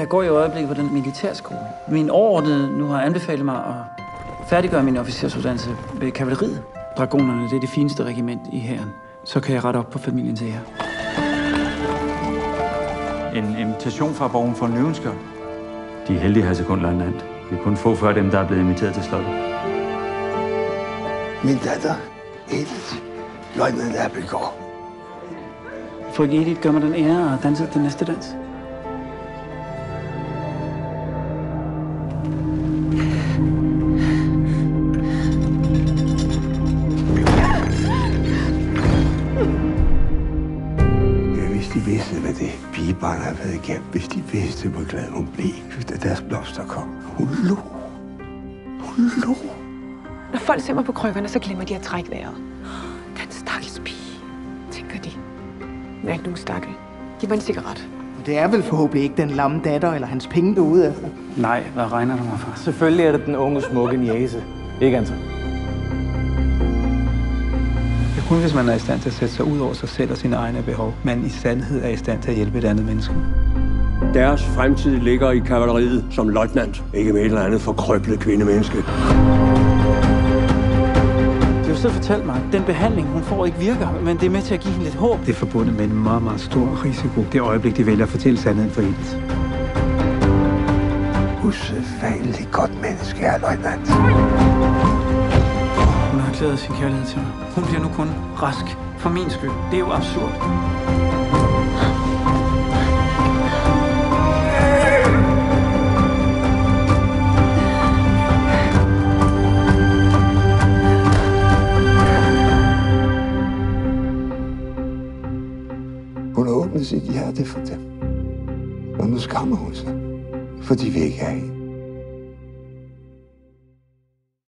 Jeg går i øjeblikket på den militærskole. Min overordnede nu har anbefalet mig at færdiggøre min officersuddannelse ved kavaleriet. Dragonerne, det er det fineste regiment i hæren. Så kan jeg rette op på familiens ære. En invitation fra borgen for Nøvenskjold. De er heldige her sekundløjtnant. Vi er kun få før dem, der er blevet inviteret til slottet. Min datter, Edith, løjtnant Appelgaard. Frøken Edith gør mig den ære at danse den næste dans. De vidste, hvad det pigebarn har været igennem, hvis de vidste, hvor glad hun blev, da deres blomster kom. Hun lå. Hun lå. Når folk ser mig på krykkerne, så glemmer de at trække vejret. Den stakkels pige, tænker de. Ja, nu stakkel. Giv mig en cigaret. Det er vel forhåbentlig ikke den lamme datter eller hans penge derude efter. Nej, hvad regner du mig for? Selvfølgelig er det den unge, smukke niese. Ikke, Anton? Kun, hvis man er i stand til at sætte sig ud over sig selv og sine egne behov, man i sandhed er i stand til at hjælpe et andet menneske. Deres fremtid ligger i kavaleriet som løjtnant, ikke med et eller andet forkrøblet kvindemenneske. De har jo selv fortalt mig, at den behandling, hun får, ikke virker, men det er med til at give hende lidt håb. Det er forbundet med en meget, meget stor risiko. Det øjeblik, de vælger at fortælle sandheden for Edith. Usædvanligt godt menneske er løjtnant. Hun erklæret sin kærlighed til mig. Hun bliver nu kun rask. For min skyld. Det er jo absurd. Hun har åbnet sit hjerte for dem. Og nu skammer hun sig, fordi vi ikke er hende.